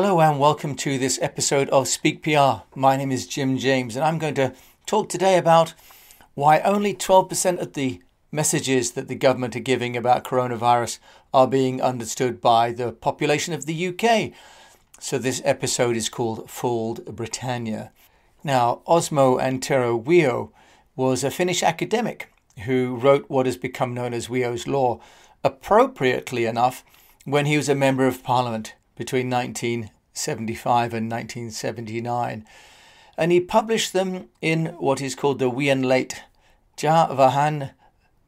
Hello and welcome to this episode of Speak PR. My name is Jim James and I'm going to talk today about why only 12% of the messages that the government are giving about coronavirus are being understood by the population of the UK. So this episode is called Fooled Britannia. Now, Osmo Antero Wiio was a Finnish academic who wrote what has become known as Wiio's Law, appropriately enough, when he was a member of parliament between 1975 and 1979. And he published them in what is called the Late Ja Vahan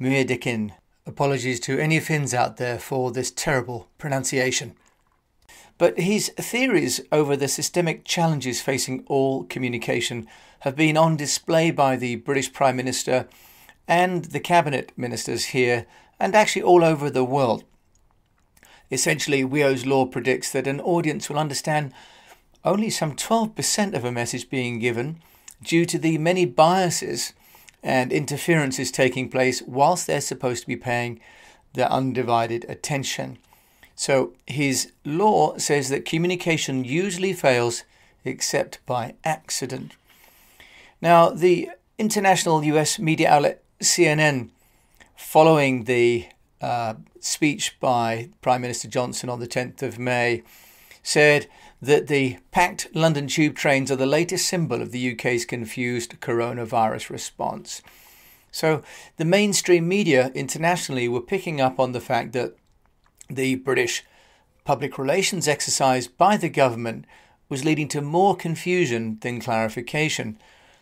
Muedikin. Apologies to any Finns out there for this terrible pronunciation. But his theories over the systemic challenges facing all communication have been on display by the British Prime Minister and the cabinet ministers here and actually all over the world. Essentially, Wiio's law predicts that an audience will understand only some 12% of a message being given due to the many biases and interferences taking place whilst they're supposed to be paying their undivided attention. So his law says that communication usually fails except by accident. Now, the international US media outlet CNN, following the uh, speech by Prime Minister Johnson on the 10th of May said that the packed London tube trains are the latest symbol of the UK's confused coronavirus response. So the mainstream media internationally were picking up on the fact that the British public relations exercise by the government was leading to more confusion than clarification.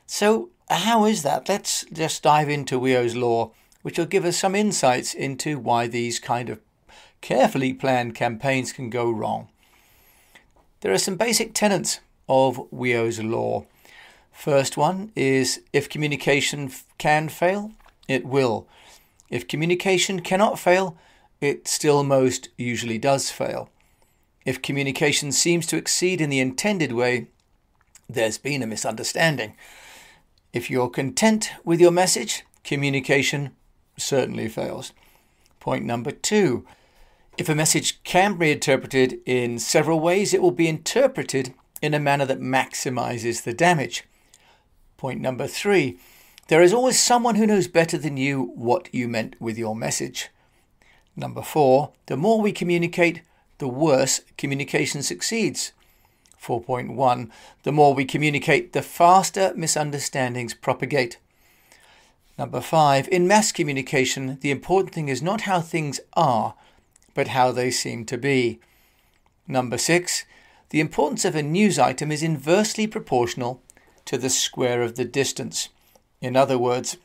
So, how is that? Let's just dive into Wiio's law which will give us some insights into why these kind of carefully planned campaigns can go wrong. There are some basic tenets of Wiio's law. First one is if communication can fail, it will. If communication cannot fail, it still most usually does fail. If communication seems to exceed in the intended way, there's been a misunderstanding. If you're content with your message, communication certainly fails. Point number two if a message can be interpreted in several ways, it will be interpreted in a manner that maximizes the damage. Point number three there is always someone who knows better than you what you meant with your message. Number four, the more we communicate, the worse communication succeeds. 4.1 The more we communicate, the faster misunderstandings propagate. Number five, in mass communication, the important thing is not how things are, but how they seem to be. Number six, the importance of a news item is inversely proportional to the square of the distance. In other words,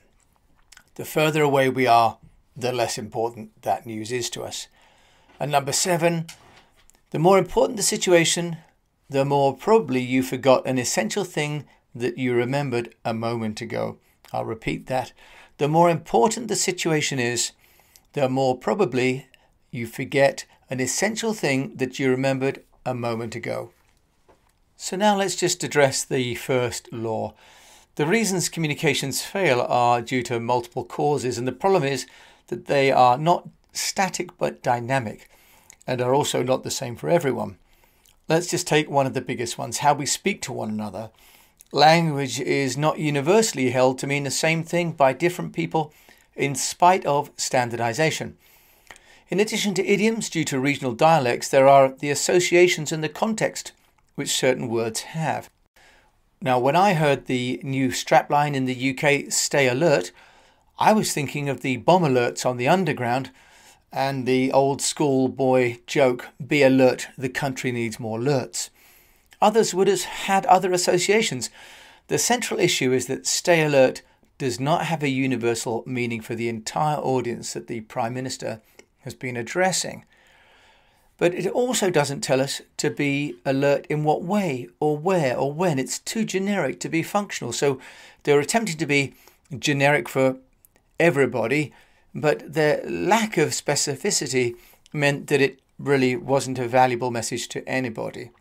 the further away we are, the less important that news is to us. And number seven, the more important the situation, the more probably you forgot an essential thing that you remembered a moment ago. I'll repeat that. The more important the situation is, the more probably you forget an essential thing that you remembered a moment ago. So now let's just address the first law. The reasons communications fail are due to multiple causes, and the problem is that they are not static but dynamic and are also not the same for everyone. Let's just take one of the biggest ones how we speak to one another language is not universally held to mean the same thing by different people in spite of standardization. In addition to idioms due to regional dialects, there are the associations and the context which certain words have. Now, when I heard the new strapline in the UK, Stay Alert, I was thinking of the bomb alerts on the underground and the old school boy joke, Be alert, the country needs more alerts. Others would have had other associations. The central issue is that Stay Alert does not have a universal meaning for the entire audience that the Prime Minister has been addressing. But it also doesn't tell us to be alert in what way or where or when. It's too generic to be functional. So they're attempting to be generic for everybody, but their lack of specificity meant that it really wasn't a valuable message to anybody.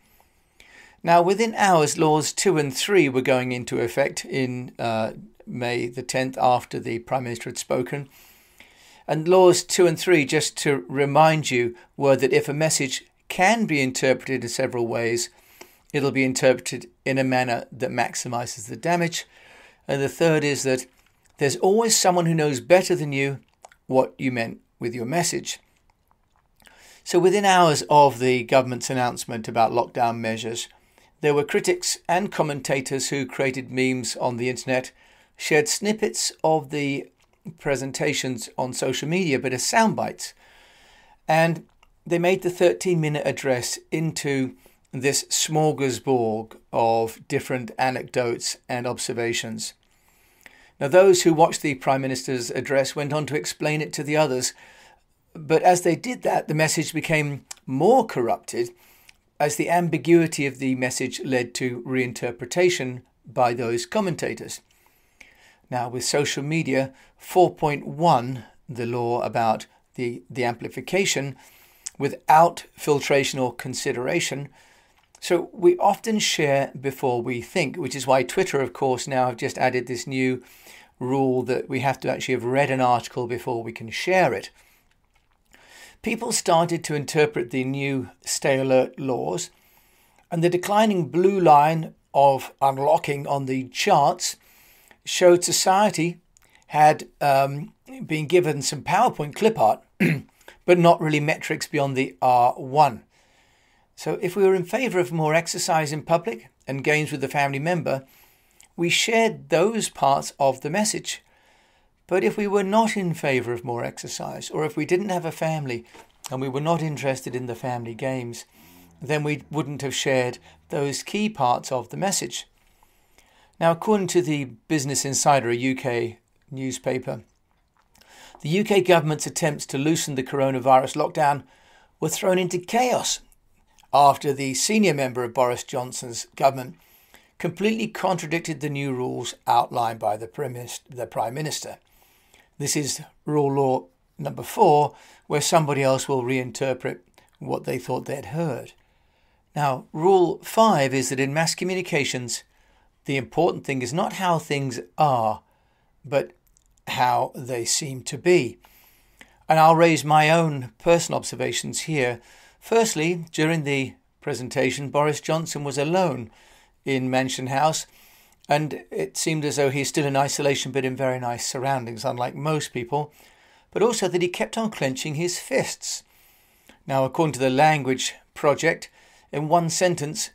Now, within hours, laws 2 and 3 were going into effect in uh, May the 10th after the Prime Minister had spoken. And laws 2 and 3, just to remind you, were that if a message can be interpreted in several ways. It'll be interpreted in a manner that maximizes the damage. And the third is that there's always someone who knows better than you what you meant with your message. So, within hours of the government's announcement about lockdown measures, there were critics and commentators who created memes on the internet, shared snippets of the presentations on social media, but as sound bites. And they made the 13 minute address into this smorgasbord of different anecdotes and observations. Now, those who watched the Prime Minister's address went on to explain it to the others but as they did that, the message became more corrupted as the ambiguity of the message led to reinterpretation by those commentators. Now, with social media, 4.1, the law about the, the amplification, without filtration or consideration. So we often share before we think, which is why Twitter, of course, now have just added this new rule that we have to actually have read an article before we can share it people started to interpret the new Stay Alert laws, and the declining blue line of unlocking on the charts showed society had um, been given some PowerPoint clip art, but not really metrics beyond the R1. So, if we were in favour of more exercise in public and games with the family member, we shared those parts of the message. But if we were not in favour of more exercise, or if we didn't have a family and we were not interested in the family games, then we wouldn't have shared those key parts of the message. Now, according to the Business Insider, a UK newspaper, the UK government's attempts to loosen the coronavirus lockdown were thrown into chaos after the senior member of Boris Johnson's government completely contradicted the new rules outlined by the Prime Minister. This is rule law number four, where somebody else will reinterpret what they thought they'd heard. Now, rule five is that in mass communications, the important thing is not how things are, but how they seem to be. And I'll raise my own personal observations here. Firstly, during the presentation, Boris Johnson was alone in Mansion House, and it seemed as though he's still in isolation but in very nice surroundings, unlike most people but also that he kept on clenching his fists. Now, according to the Language Project, in one sentence,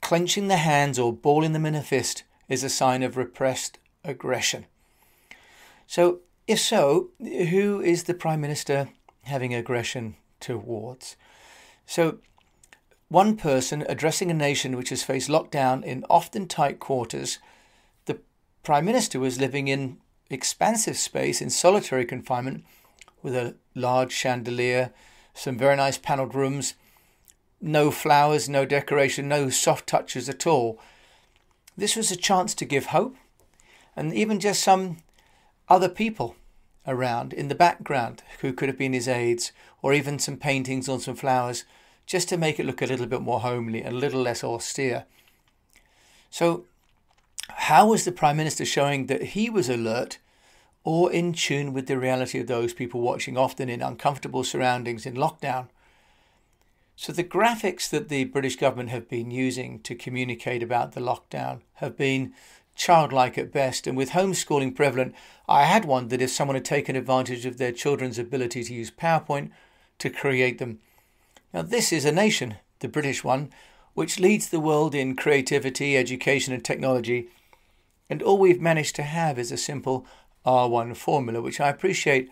clenching the hands or balling them in a fist is a sign of repressed aggression. So, if so, who is the Prime Minister having aggression towards? So, one person addressing a nation which has faced lockdown in often tight quarters, the Prime Minister was living in expansive space in solitary confinement with a large chandelier, some very nice panelled rooms, no flowers, no decoration, no soft touches at all. This was a chance to give hope and even just some other people around in the background who could have been his aides, or even some paintings on some flowers, just to make it look a little bit more homely and a little less austere. So how was the Prime Minister showing that he was alert or in tune with the reality of those people watching, often in uncomfortable surroundings in lockdown? So, the graphics that the British government have been using to communicate about the lockdown have been childlike at best. And with homeschooling prevalent, I had wondered if someone had taken advantage of their children's ability to use PowerPoint to create them. Now, this is a nation, the British one, which leads the world in creativity, education, and technology. And all we've managed to have is a simple R1 formula, which I appreciate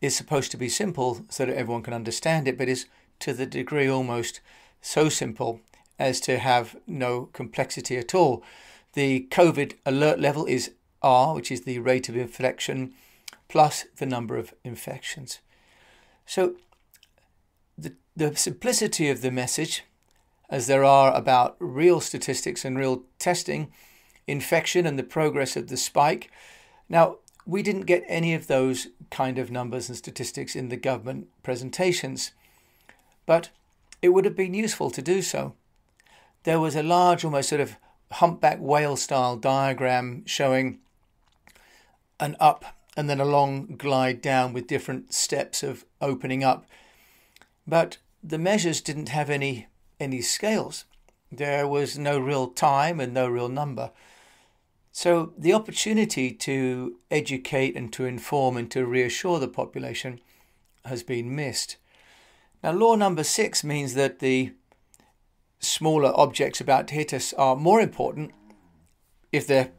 is supposed to be simple so that everyone can understand it, but is to the degree almost so simple as to have no complexity at all. The COVID alert level is R, which is the rate of infection, plus the number of infections. So, the, simplicity of the message as there are about real statistics and real testing, infection, and the progress of the spike. Now, we didn't get any of those kind of numbers and statistics in the government presentations, but it would have been useful to do so. There was a large, almost sort of humpback whale style diagram showing an up and then a long glide down with different steps of opening up. But the measures didn't have any any scales. There was no real time and no real number. So the opportunity to educate and to inform and to reassure the population has been missed. Now, law number six means that the smaller objects about to hit us are more important if they're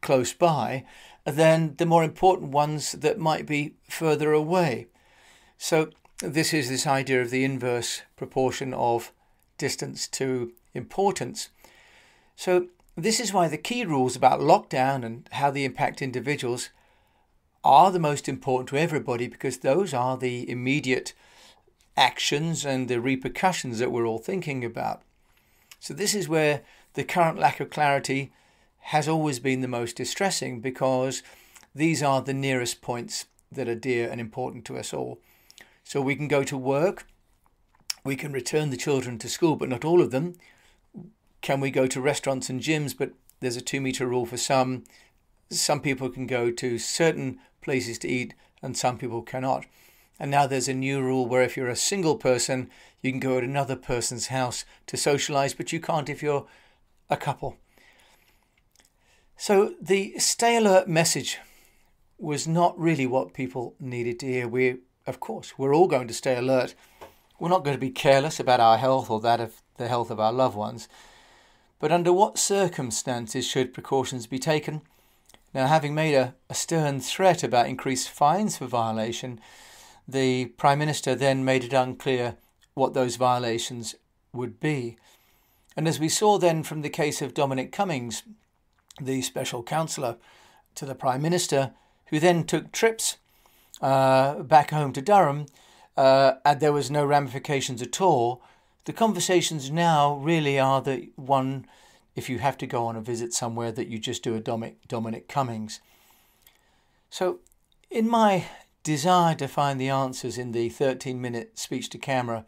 close by than the more important ones that might be further away. So, this is this idea of the inverse proportion of distance to importance. So, this is why the key rules about lockdown and how they impact individuals are the most important to everybody because those are the immediate actions and the repercussions that we're all thinking about. So, this is where the current lack of clarity has always been the most distressing because these are the nearest points that are dear and important to us all. So, we can go to work, we can return the children to school, but not all of them. Can we go to restaurants and gyms? But there's a two meter rule for some. Some people can go to certain places to eat, and some people cannot. And now there's a new rule where if you're a single person, you can go at another person's house to socialize, but you can't if you're a couple. So the stay alert message was not really what people needed to hear. We, of course, we're all going to stay alert. We're not going to be careless about our health or that of the health of our loved ones. But under what circumstances should precautions be taken? Now, having made a, a stern threat about increased fines for violation, the Prime Minister then made it unclear what those violations would be. And as we saw then from the case of Dominic Cummings, the special counsellor to the Prime Minister, who then took trips uh, back home to Durham, uh, and there was no ramifications at all, the conversations now really are the one if you have to go on a visit somewhere that you just do a Dominic, Dominic Cummings. So, in my desire to find the answers in the 13 minute speech to camera,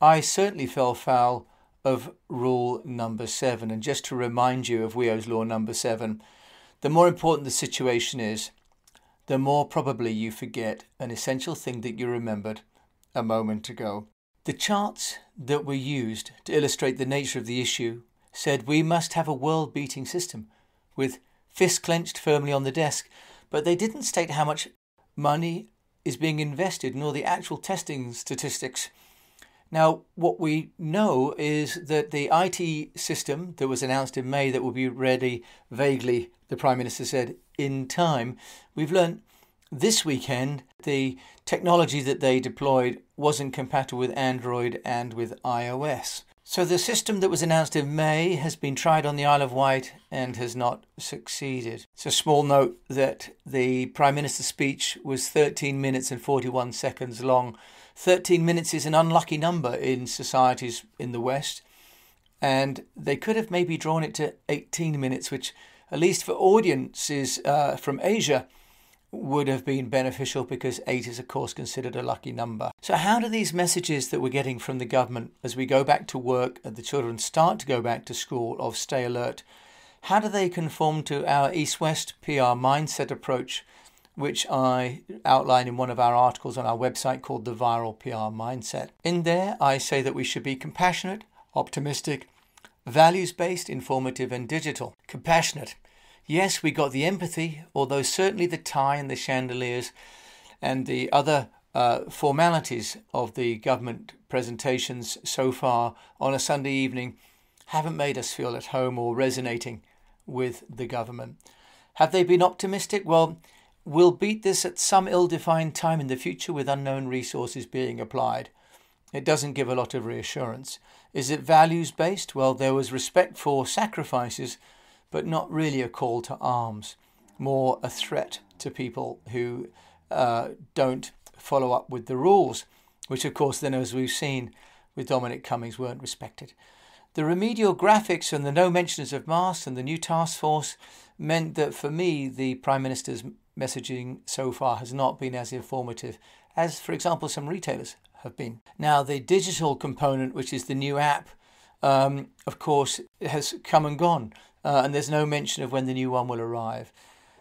I certainly fell foul of rule number seven. And just to remind you of Wiio's law number seven, the more important the situation is, the more probably you forget an essential thing that you remembered a moment ago. The charts that were used to illustrate the nature of the issue said we must have a world beating system with fists clenched firmly on the desk, but they didn't state how much money is being invested nor the actual testing statistics. Now, what we know is that the IT system that was announced in May that will be ready vaguely, the Prime Minister said, in time, we've learned this weekend the technology that they deployed wasn't compatible with Android and with iOS. So the system that was announced in May has been tried on the Isle of Wight and has not succeeded. It's a small note that the Prime Minister's speech was 13 minutes and 41 seconds long. 13 minutes is an unlucky number in societies in the West, and they could have maybe drawn it to 18 minutes, which, at least for audiences uh, from Asia, would have been beneficial because eight is, of course, considered a lucky number. So, how do these messages that we're getting from the government as we go back to work and the children start to go back to school of stay alert, how do they conform to our East West PR mindset approach, which I outline in one of our articles on our website called The Viral PR Mindset? In there, I say that we should be compassionate, optimistic, values based, informative, and digital. Compassionate Yes, we got the empathy, although certainly the tie and the chandeliers and the other uh, formalities of the government presentations so far on a Sunday evening haven't made us feel at home or resonating with the government. Have they been optimistic? Well, we'll beat this at some ill defined time in the future with unknown resources being applied. It doesn't give a lot of reassurance. Is it values based? Well, there was respect for sacrifices but not really a call to arms, more a threat to people who uh, don't follow up with the rules, which, of course, then, as we've seen with Dominic Cummings, weren't respected. The remedial graphics and the no mentions of masks and the new task force meant that for me, the Prime Minister's messaging so far has not been as informative as, for example, some retailers have been. Now, the digital component, which is the new app, um, of course, has come and gone uh, and there's no mention of when the new one will arrive.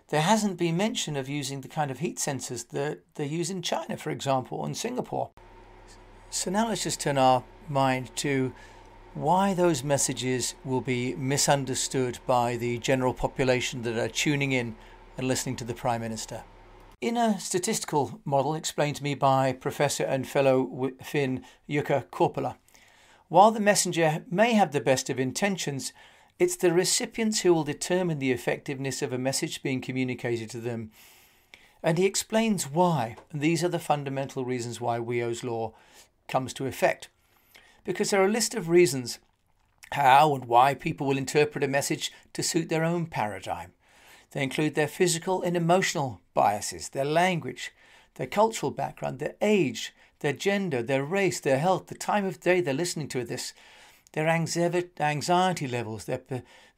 There hasn't been mention of using the kind of heat sensors that they use in China, for example, and Singapore. So now let's just turn our mind to why those messages will be misunderstood by the general population that are tuning in and listening to the Prime Minister. In a statistical model explained to me by Professor and fellow Finn Jukka Korpela, while the messenger may have the best of intentions, it's the recipients who will determine the effectiveness of a message being communicated to them. And he explains why. And these are the fundamental reasons why Wiio's law comes to effect. Because there are a list of reasons how and why people will interpret a message to suit their own paradigm. They include their physical and emotional biases, their language, their cultural background, their age, their gender, their race, their health, the time of day they're listening to this, their anxiety levels, their,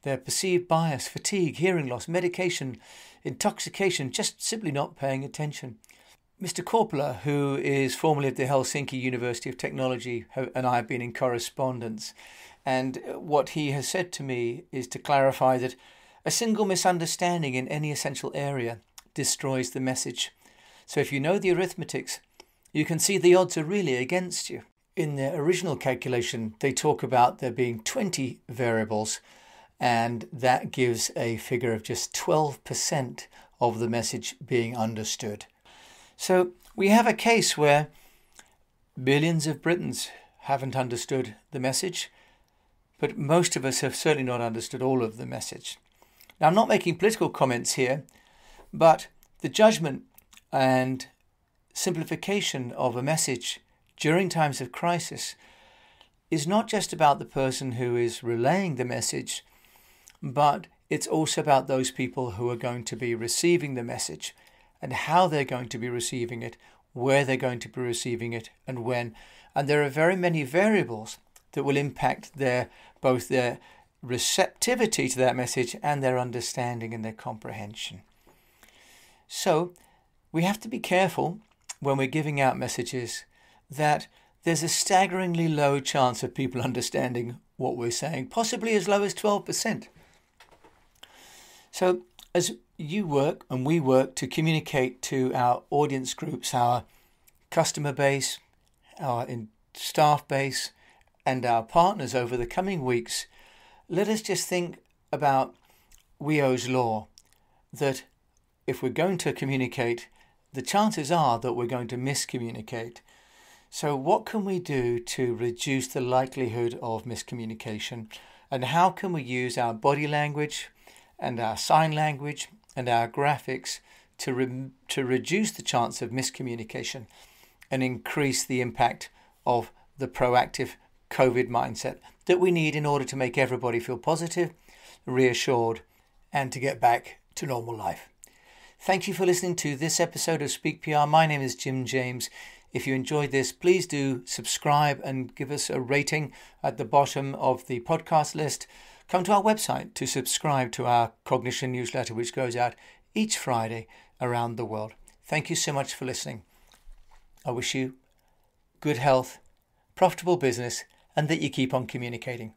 their perceived bias, fatigue, hearing loss, medication, intoxication, just simply not paying attention. Mr. Korpela, who is formerly at the Helsinki University of Technology, and I have been in correspondence, and what he has said to me is to clarify that a single misunderstanding in any essential area destroys the message. So if you know the arithmetics, you can see the odds are really against you. In their original calculation, they talk about there being 20 variables, and that gives a figure of just 12% of the message being understood. So we have a case where billions of Britons haven't understood the message, but most of us have certainly not understood all of the message. Now, I'm not making political comments here, but the judgment and simplification of a message during times of crisis is not just about the person who is relaying the message, but it's also about those people who are going to be receiving the message and how they're going to be receiving it, where they're going to be receiving it, and when. And there are very many variables that will impact their both their receptivity to that message and their understanding and their comprehension. So we have to be careful when we're giving out messages that there's a staggeringly low chance of people understanding what we're saying, possibly as low as 12%. So, as you work and we work to communicate to our audience groups, our customer base, our staff base, and our partners over the coming weeks, let us just think about Wiio's law that if we're going to communicate the chances are that we're going to miscommunicate. So, what can we do to reduce the likelihood of miscommunication? And how can we use our body language and our sign language and our graphics to, re- to reduce the chance of miscommunication and increase the impact of the proactive COVID mindset that we need in order to make everybody feel positive, reassured, and to get back to normal life? Thank you for listening to this episode of Speak PR. My name is Jim James. If you enjoyed this, please do subscribe and give us a rating at the bottom of the podcast list. Come to our website to subscribe to our cognition newsletter, which goes out each Friday around the world. Thank you so much for listening. I wish you good health, profitable business, and that you keep on communicating.